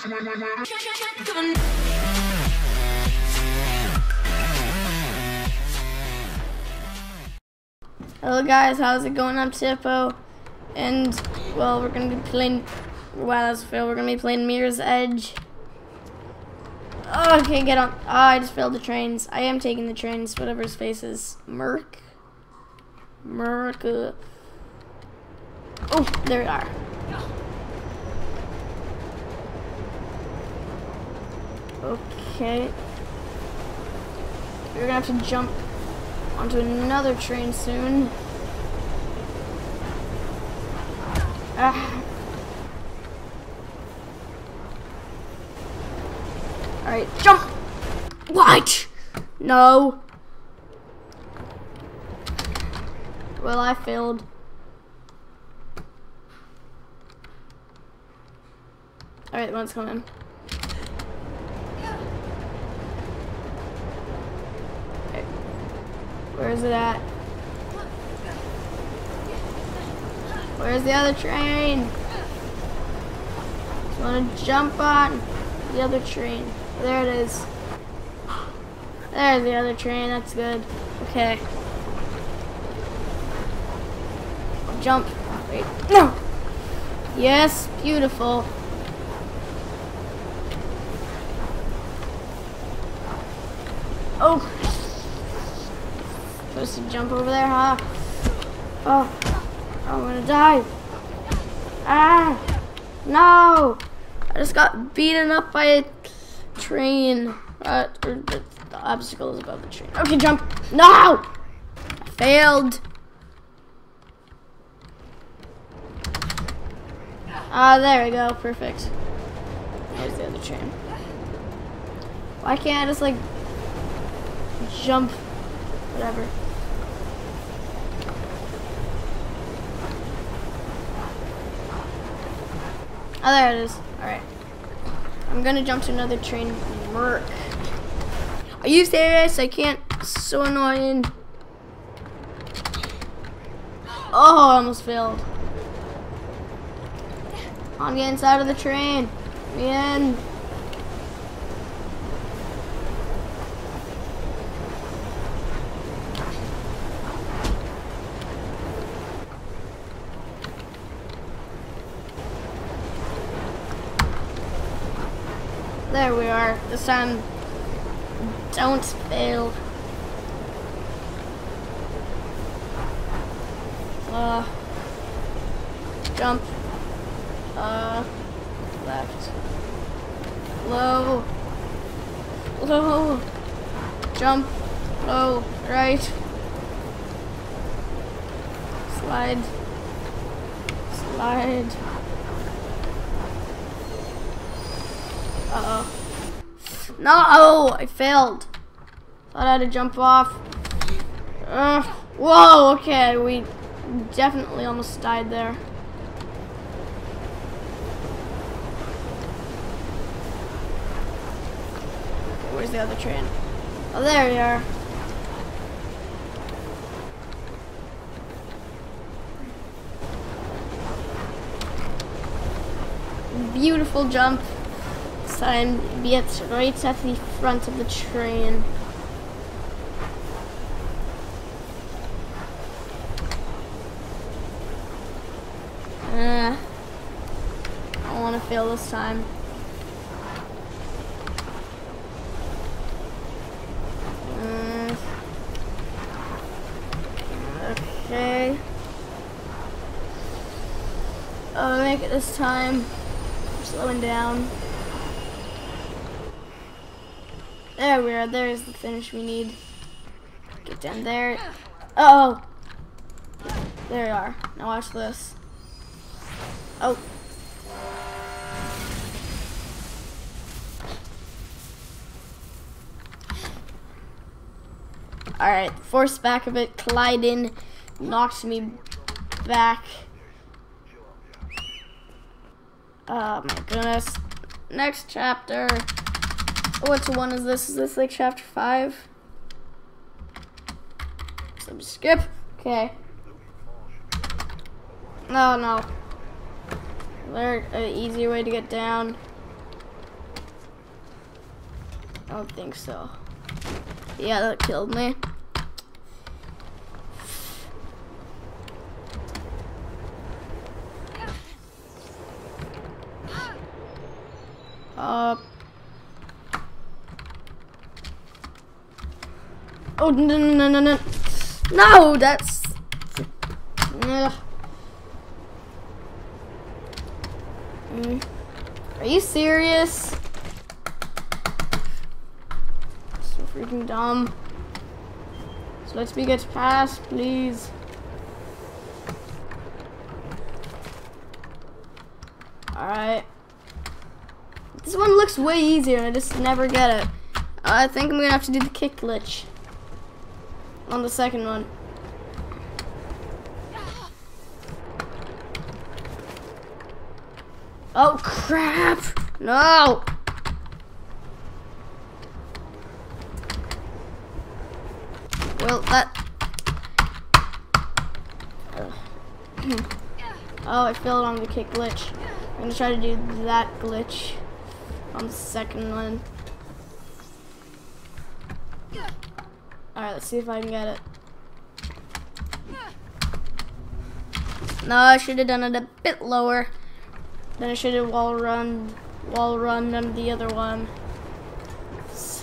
Hello guys, how's it going? I'm Tippo, and well, we're gonna be playing. Wow, that's Phil. We're gonna be playing Mirror's Edge. Oh, okay, get on. Oh, I just failed the trains. I am taking the trains. Whatever his face is. Merc. Merc. Uh. Oh, there we are. Okay. We're gonna have to jump onto another train soon. Ah. Alright, jump! What? No. Well, I failed. Alright, one's coming. Where is it at? Where's the other train? Just want to jump on the other train. There it is. There's the other train. That's good. Okay. Jump. Wait. No. Yes. Beautiful. Oh supposed to jump over there, huh? Oh, I'm gonna die. Ah, no! I just got beaten up by a train. Uh, the, the obstacle is above the train. Okay, jump. No! Failed. Ah, there we go. Perfect. There's the other train. Why can't I just, like, jump? Whatever. Oh, there it is. Alright. I'm gonna jump to another train. Merc. Are you serious? I can't. So annoying. Oh, I almost failed. On the inside of the train. Man. There we are. The sun. don't fail. Uh, jump. Uh, left. Low. Low. Jump. Low. Right. Slide. Slide. Uh oh. No! Oh, I failed. Thought I had to jump off. Uh, whoa, okay, we definitely almost died there. Where's the other train? Oh, there you are. Beautiful jump time be at right at the front of the train. Uh, I don't want to fail this time. Uh, okay. I'll make it this time. I'm slowing down. There we are. There's the finish we need. Get down there. Uh oh. There you are. Now watch this. Oh. Alright, force back of it, colliding, knocks me back. Oh my goodness. Next chapter. Which one is this? Is this like chapter 5? So skip. Okay. No, no. There, an easier way to get down. I don't think so. Yeah, that killed me. Uh. Oh no no no no no! No, that's. Ugh. Mm. Are you serious? So freaking dumb. So let me get past, please. Alright. This one looks way easier and I just never get it. I think I'm gonna have to do the kick glitch on the second one. Oh crap! No! Well, that... oh, I failed on the kick glitch. I'm gonna try to do that glitch on the second one. Alright, let's see if I can get it. No, I should have done it a bit lower. Then I should have wall run, wall run on the other one.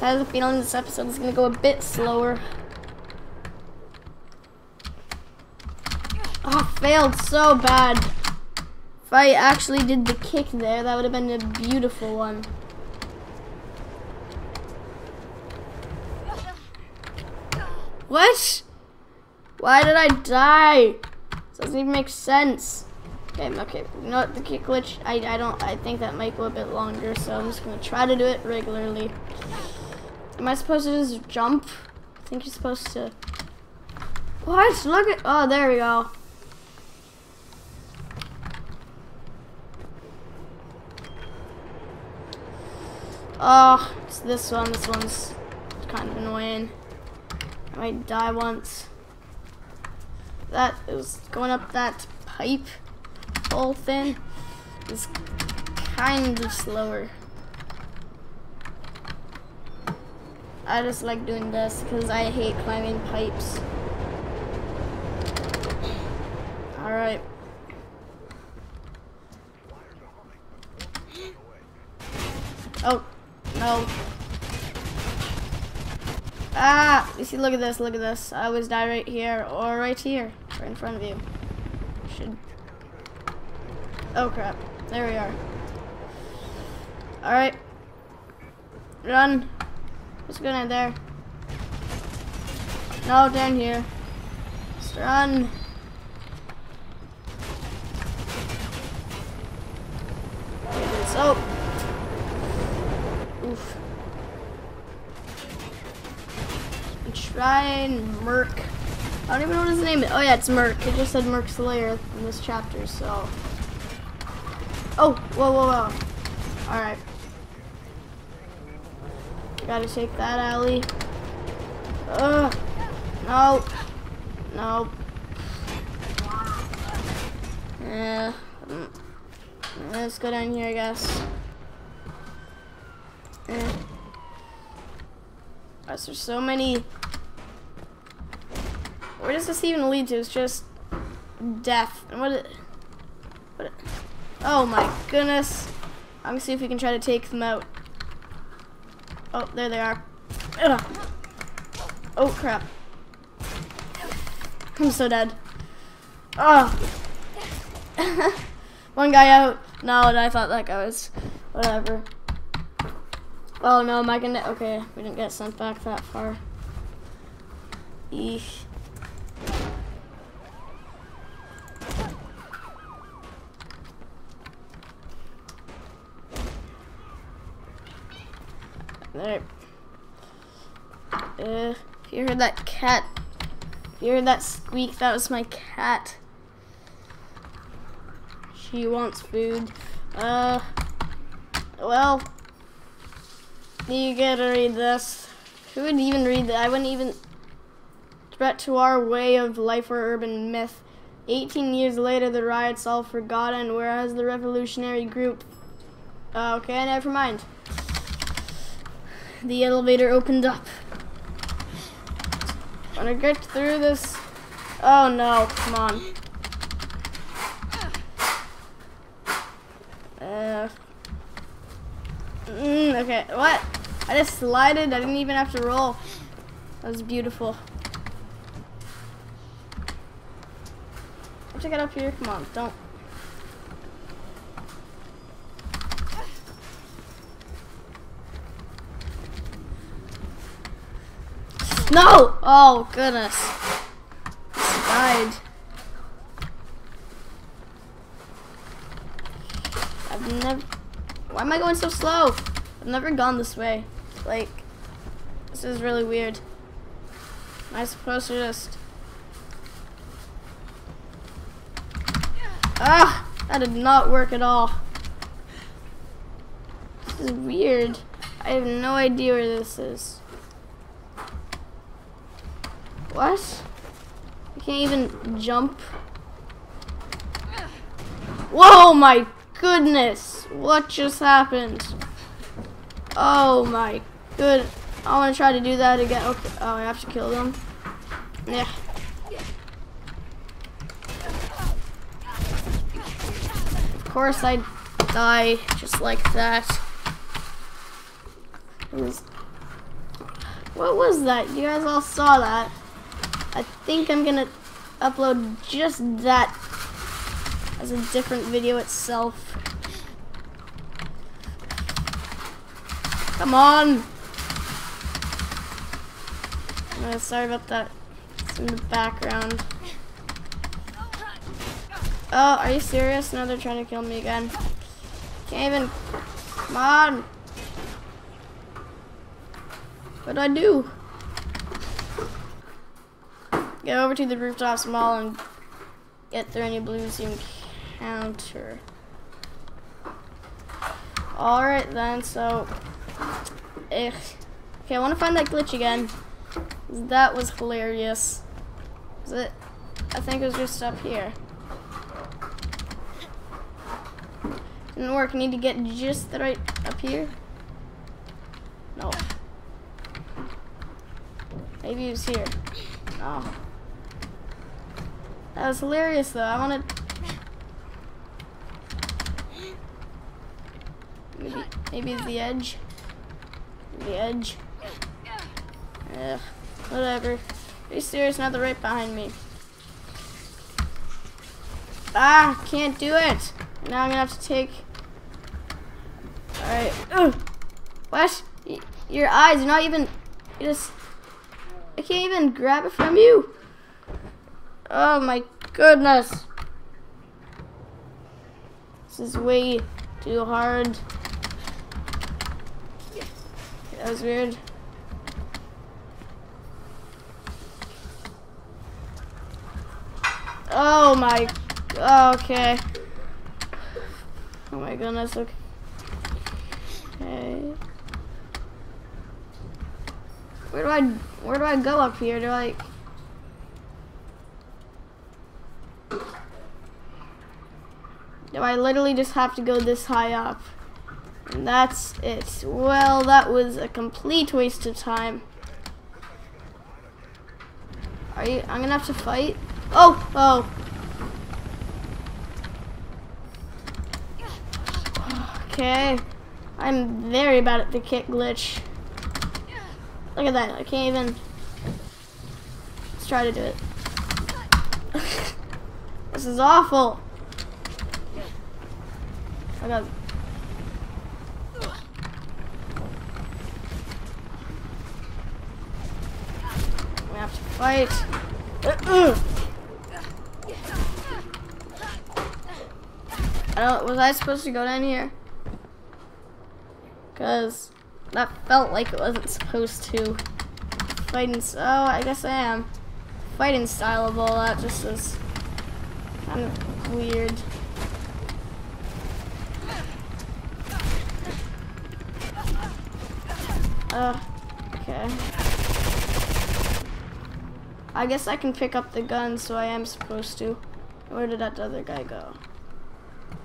I have a feeling this episode is gonna go a bit slower. Oh, failed so bad. If I actually did the kick there, that would have been a beautiful one. What? Why did I die? This doesn't even make sense. Okay, okay. What? The kick glitch, I, I don't, I think that might go a bit longer, so I'm just gonna try to do it regularly. Am I supposed to just jump? I think you're supposed to. What? Look at, oh, there we go. Oh, it's this one. This one's kind of annoying. I might die once. That was going up that pipe whole thing is kind of slower. I just like doing this because I hate climbing pipes. Alright. Oh, no. Ah, you see, look at this, look at this. I always die right here or right here, right in front of you. Should. Oh crap, there we are. Alright. Run. What's going on there? No, down here. Just run. Oh. Oof. Shrine Merc. I don't even know what his name is. Oh yeah, it's Merc. It just said Merc Slayer in this chapter, so. Oh, whoa, whoa, whoa. Alright. Gotta take that alley. Ugh. No. No. Yeah. Let's go down here, I guess. Eh. There's so many. Where does this even lead to? It's just death. And what? What? Oh my goodness! I'm gonna see if we can try to take them out. Oh, there they are. Ugh. Oh crap! I'm so dead. Oh. One guy out. No, I thought that guy was whatever. Oh no, am I gonna? Okay, we didn't get sent back that far. Eesh. Uh, you heard that cat, you heard that squeak, that was my cat. She wants food. Uh, well, you gotta read this. Who would even read that? I wouldn't even. Threat to our way of life or urban myth. 18 years later, the riots all forgotten, whereas the revolutionary group. Uh, okay, never mind. The elevator opened up. I'm gonna get through this? Oh no, come on. Uh, mm, okay, what? I just slided, I didn't even have to roll. That was beautiful. Check it up here, come on, don't. No! Oh, goodness. Died. I've never... Why am I going so slow? I've never gone this way. Like, this is really weird. Am I supposed to just... Ah! That did not work at all. This is weird. I have no idea where this is. What? I can't even jump. Whoa, my goodness. What just happened? Oh my good. I want to try to do that again. Okay. Oh, I have to kill them. Yeah. Of course I die just like that. What was that? You guys all saw that. Think I'm gonna upload just that as a different video itself. Come on! Sorry about that. It's in the background. Oh, are you serious? Now they're trying to kill me again. Can't even. Come on! What do I do? Get over to the rooftops mall and get through any blues you encounter. Alright then, so... Eh. Okay, I want to find that glitch again. That was hilarious. Is it? I think it was just up here. Didn't work. Need to get just the right up here. No. Maybe it was here. Oh. That was hilarious though. I wanted maybe maybe the edge. The edge. Ugh. Whatever. Be serious, not the right behind me. Ah, can't do it. Now I'm gonna have to take. Alright. What? Your eyes, you're not even. You just. I can't even grab it from you. Oh my goodness. This is way too hard. That was weird. Oh my, okay. Oh my goodness, okay. Okay. Where do I, where do I go up here? Do I, like, Do I literally just have to go this high up? And that's it. Well, that was a complete waste of time. Are you, I'm gonna have to fight? Oh, oh. Okay. I'm very bad at the kick glitch. Look at that, I can't even. Let's try to do it. this is awful. I got. We have to fight. I don't. Was I supposed to go down here? Cause that felt like it wasn't supposed to. Fighting. Oh, I guess I am. Fighting style of all that just is kind of weird. Uh, okay. I guess I can pick up the gun, so I am supposed to. Where did that other guy go?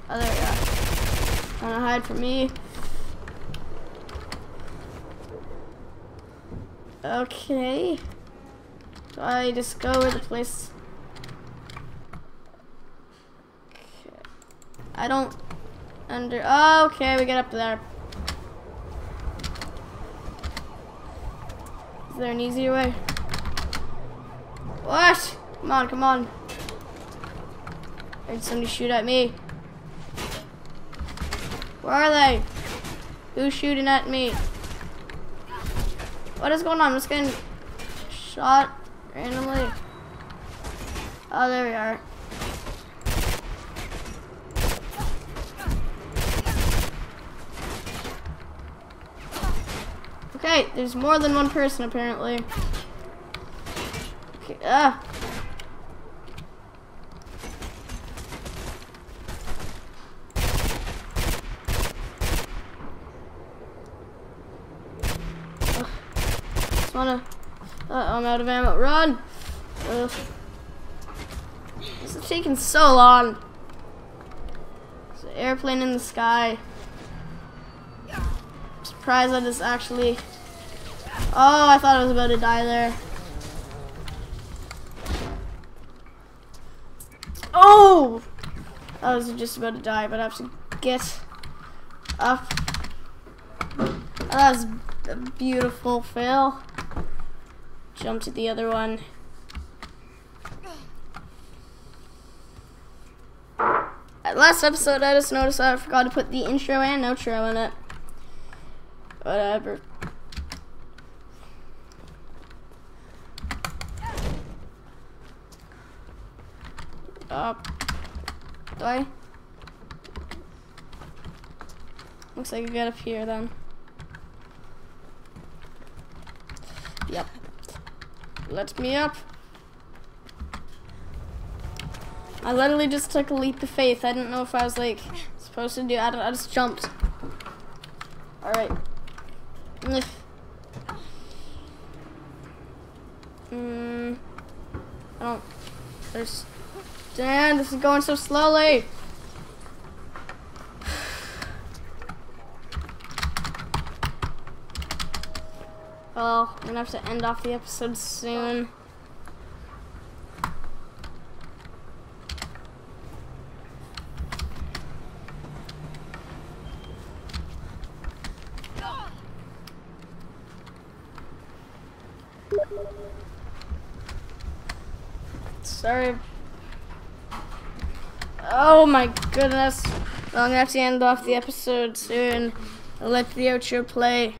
Oh, there we go. Wanna hide from me? Okay. Do I just go where the place? Okay. I don't under. Oh, okay, we get up there. Is there an easier way? What? Come on, come on. I Did somebody shoot at me? Where are they? Who's shooting at me? What is going on? I'm just getting shot randomly. Oh, there we are. There's more than one person apparently. Okay, ah. Wanna. Uh, I'm out of ammo. Run! Ugh. This is taking so long. There's an airplane in the sky. Surprised that is actually. Oh, I thought I was about to die there. Oh! I was just about to die, but I have to get up. Oh, that was a beautiful fail. Jump to the other one. At last episode, I just noticed I forgot to put the intro and outro in it. Whatever. Up. Do I? Looks like I get up here then. Yep. Let me up. I literally just took a leap of faith. I didn't know if I was like supposed to do. I, I just jumped. All right. Hmm. I don't understand. This is going so slowly. Well, I'm gonna have to end off the episode soon. Sorry. Oh my goodness. Well, I'm gonna have to end off the episode soon. I'll let the outro play.